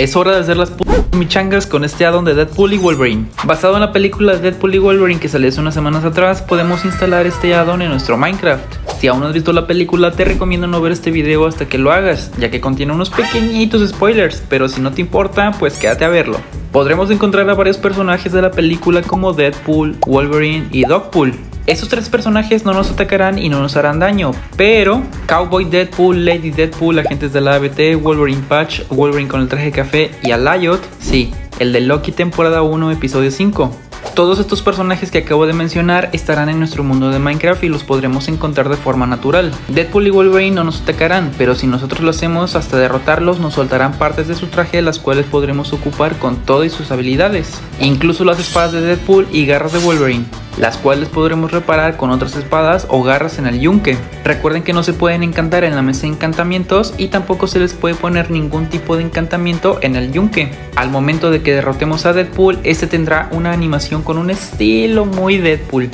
Es hora de hacer las p michangas con este addon de Deadpool y Wolverine. Basado en la película de Deadpool y Wolverine que salió hace unas semanas atrás, podemos instalar este addon en nuestro Minecraft. Si aún no has visto la película, te recomiendo no ver este video hasta que lo hagas, ya que contiene unos pequeñitos spoilers, pero si no te importa, pues quédate a verlo. Podremos encontrar a varios personajes de la película como Deadpool, Wolverine y Dogpool. Estos tres personajes no nos atacarán y no nos harán daño, pero Cowboy Deadpool, Lady Deadpool, agentes de la ABT, Wolverine Patch, Wolverine con el traje café y Alayot, sí, el de Loki temporada 1 episodio 5. Todos estos personajes que acabo de mencionar estarán en nuestro mundo de Minecraft y los podremos encontrar de forma natural. Deadpool y Wolverine no nos atacarán, pero si nosotros lo hacemos hasta derrotarlos nos soltarán partes de su traje las cuales podremos ocupar con todas sus habilidades, incluso las espadas de Deadpool y garras de Wolverine las cuales podremos reparar con otras espadas o garras en el yunque. Recuerden que no se pueden encantar en la mesa de encantamientos y tampoco se les puede poner ningún tipo de encantamiento en el yunque. Al momento de que derrotemos a Deadpool, este tendrá una animación con un estilo muy Deadpool.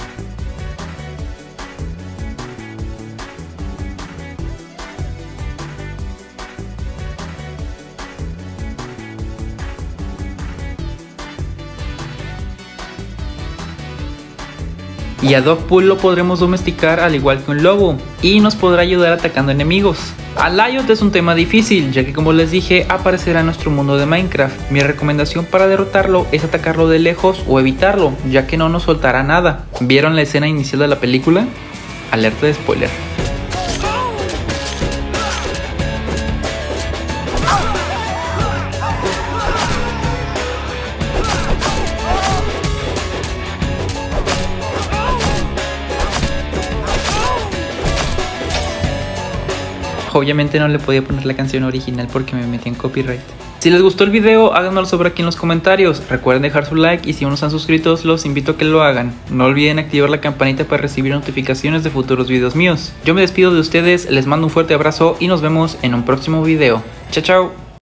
Y a Dogpool lo podremos domesticar al igual que un lobo y nos podrá ayudar atacando enemigos. A Liot es un tema difícil, ya que como les dije, aparecerá en nuestro mundo de Minecraft. Mi recomendación para derrotarlo es atacarlo de lejos o evitarlo, ya que no nos soltará nada. ¿Vieron la escena inicial de la película? Alerta de spoiler. Obviamente no le podía poner la canción original porque me metí en copyright. Si les gustó el video, háganmelo sobre aquí en los comentarios. Recuerden dejar su like y si aún no están suscritos, los invito a que lo hagan. No olviden activar la campanita para recibir notificaciones de futuros videos míos. Yo me despido de ustedes, les mando un fuerte abrazo y nos vemos en un próximo video. Chao, chao.